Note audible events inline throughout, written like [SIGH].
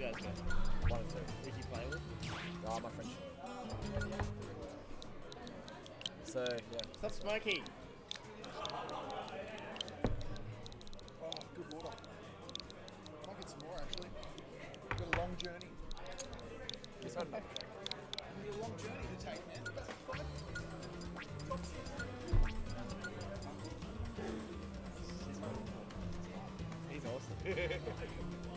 guys go? One and two. Who you playing with? No, my friend. So yeah. Stop smoking. Oh, good water. Might get some more actually. Got a long journey. This one. Got a long journey to take, man. That's a fight. He's awesome. [LAUGHS]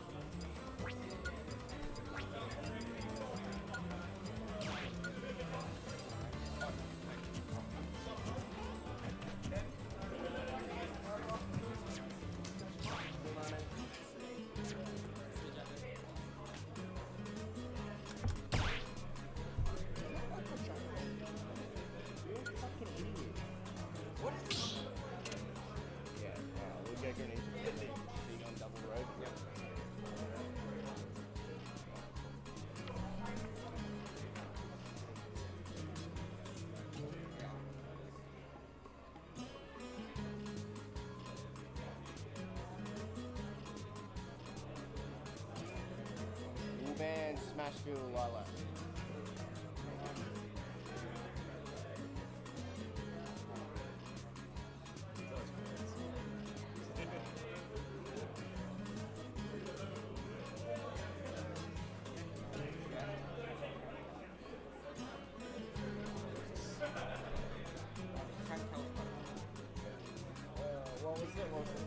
Van Smashville Lylat. Uh, what was it? What was the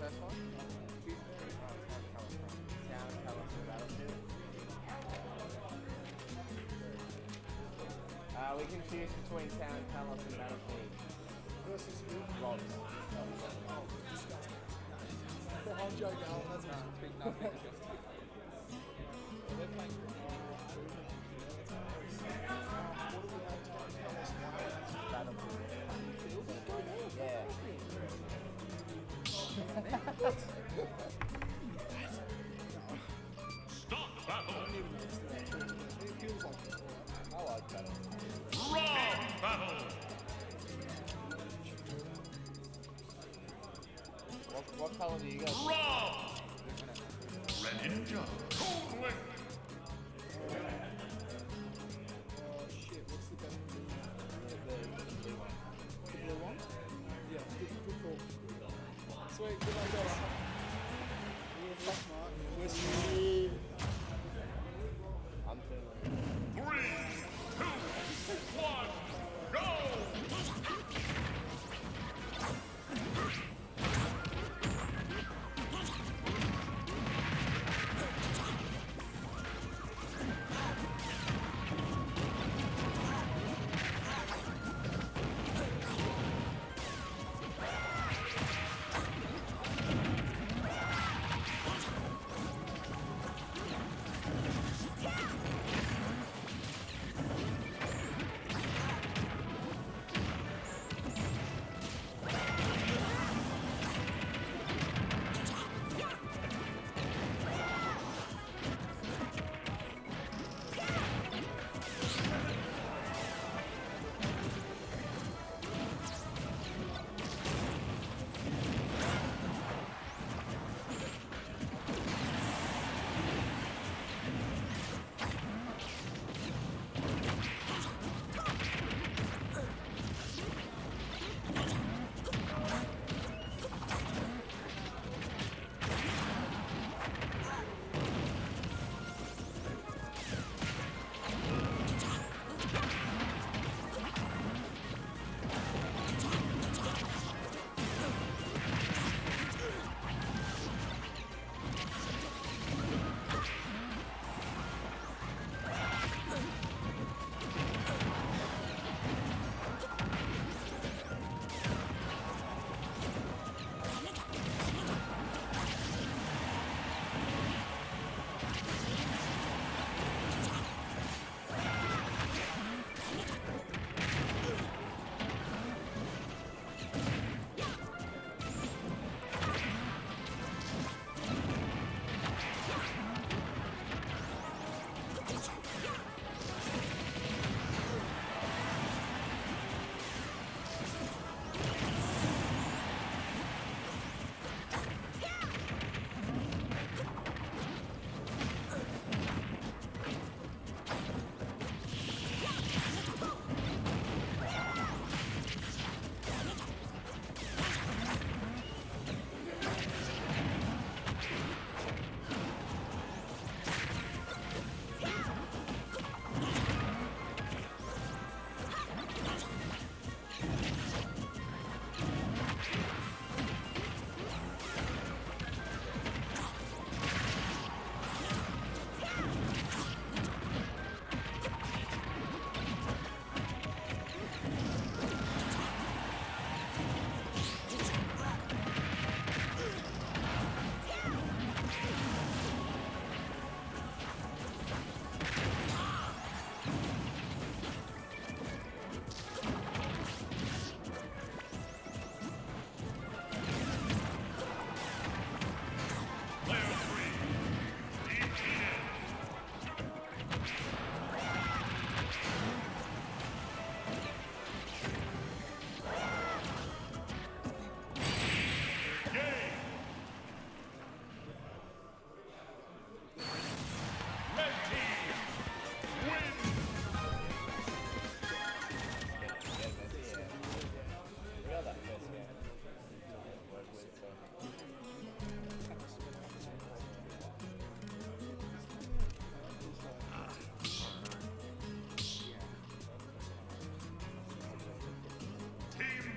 we can choose between Town, Palace and Battlefield. Versus who? Logs. I'm joking, Alan. That's fine. Big nothing. just- We're playing Battlefield. Yeah. Stop [LAUGHS] What, color do you guys Wrong! Red Ninja,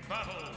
battle.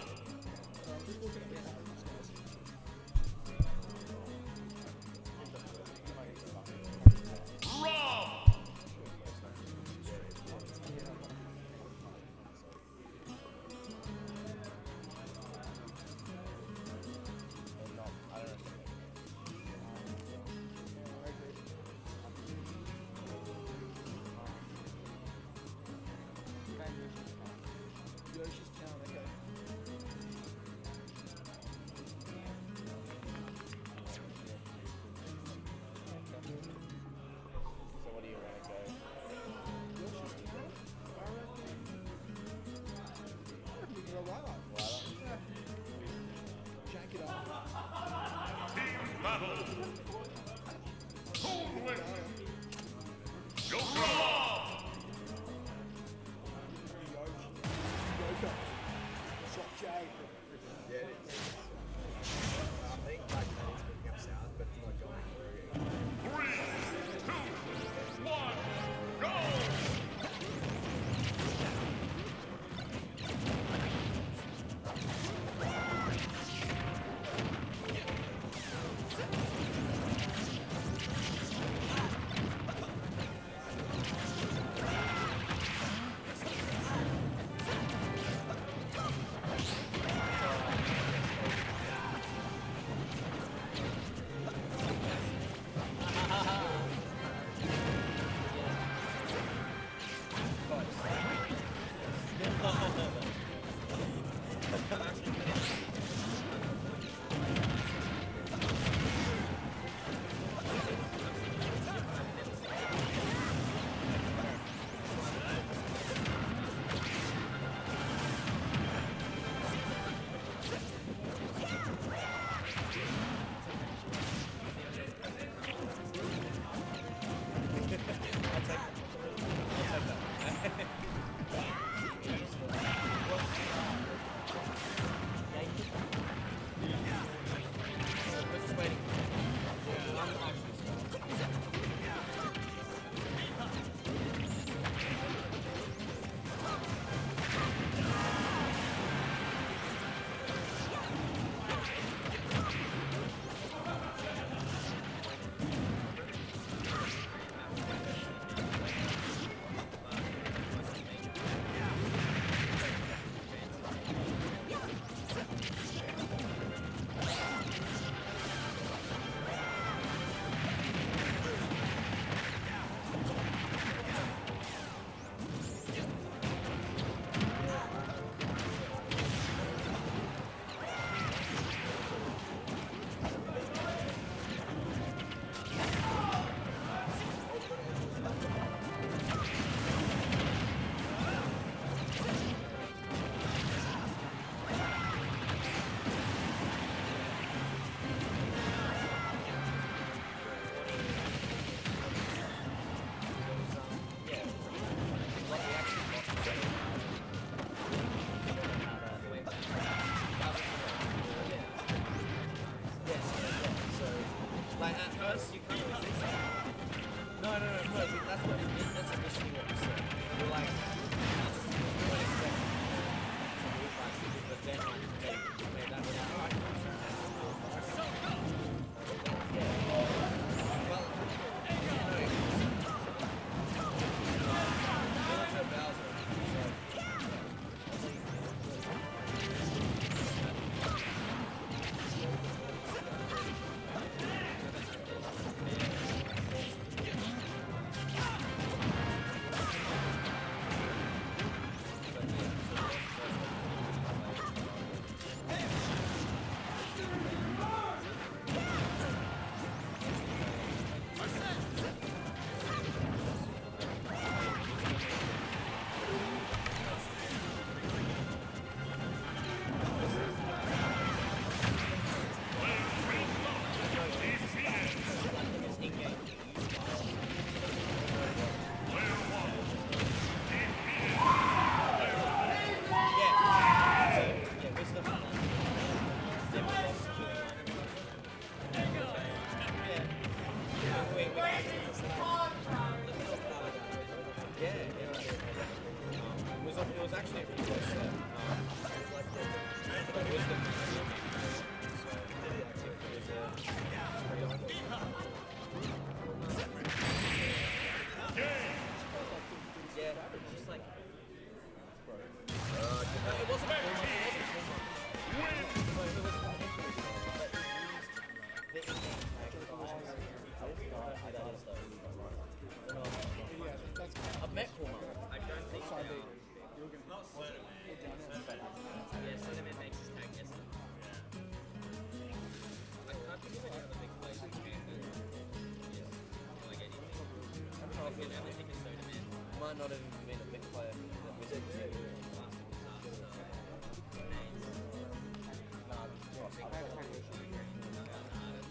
Might not have even been a big player for the Wizards.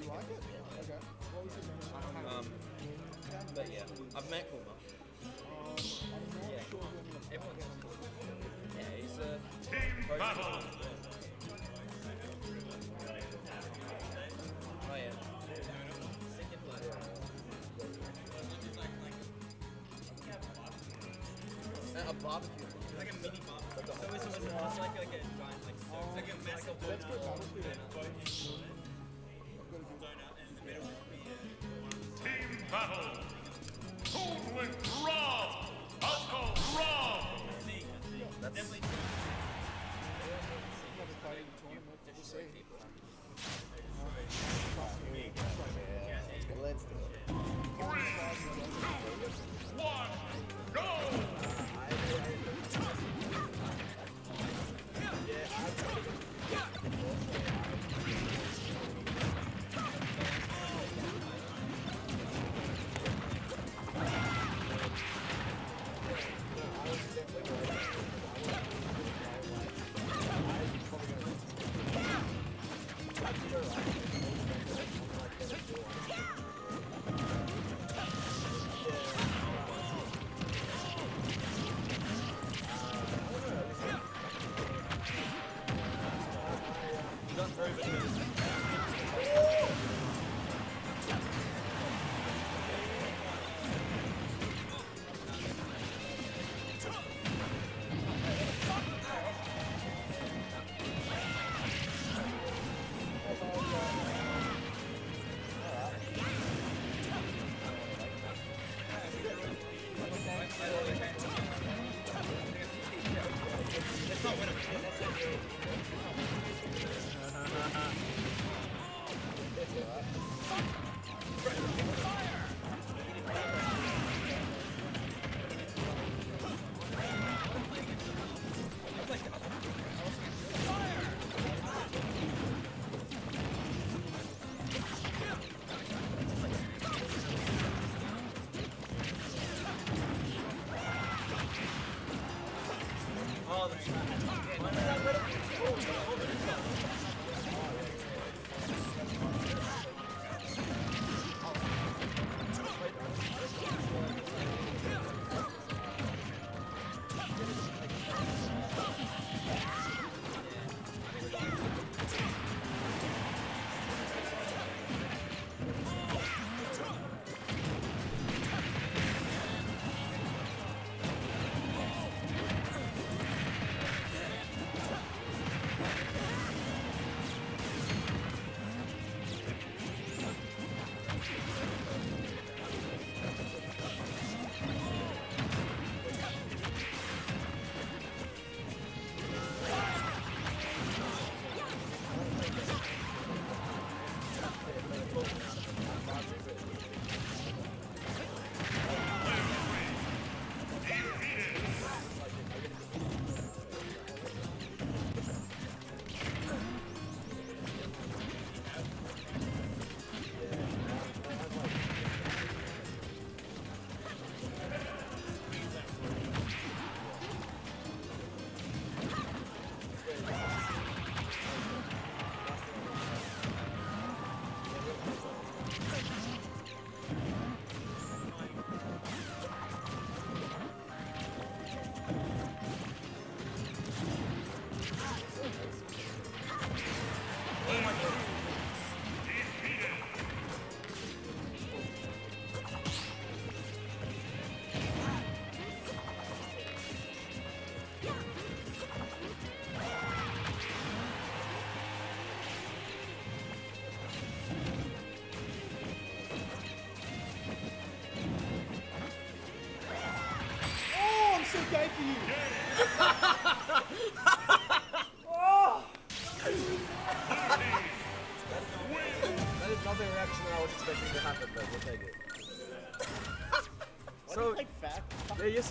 You like it? Okay. What was your? Um, but yeah, I've met Kuma. Um, Yeah. sure when Everyone gets Yeah, he's a Team battle. A barbecue. Like a mini bar. So it's, like, like a giant, like, it's like a massive Let's donut.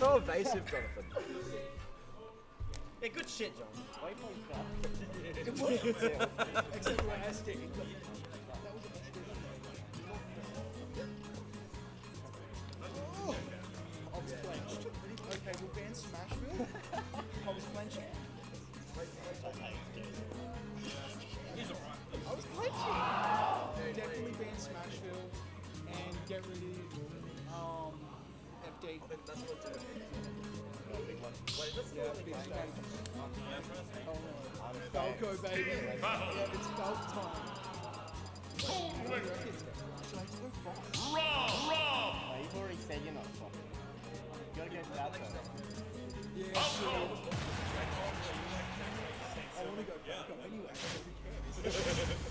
So evasive, Jonathan. Yeah, good shit, John. Why do you like fat? Except for asking. That was a much good I was clenched. He's alright. I was punching. Definitely ban Smashville and get rid of um, FD. I think that's what Wait, that's Yeah, the big stage. Oh no. Falco, baby. Yeah, it's Falco time. Toad What do you reckon? Should I just go fast? Rob. Rob. No, you've already said you're not fucking. You gotta go to that though. Yeah, sure. I want to go Falco anyway, [LAUGHS]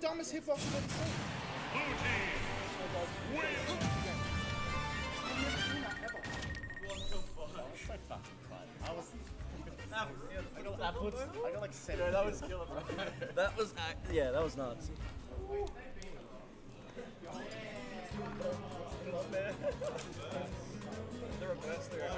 the dumbest hitbox I've ever seen. Blue team. Win. So fucking fun. I was. I got, that puts, I got like seven. that was killer, bro. that was, yeah, that was nuts. The reverse there.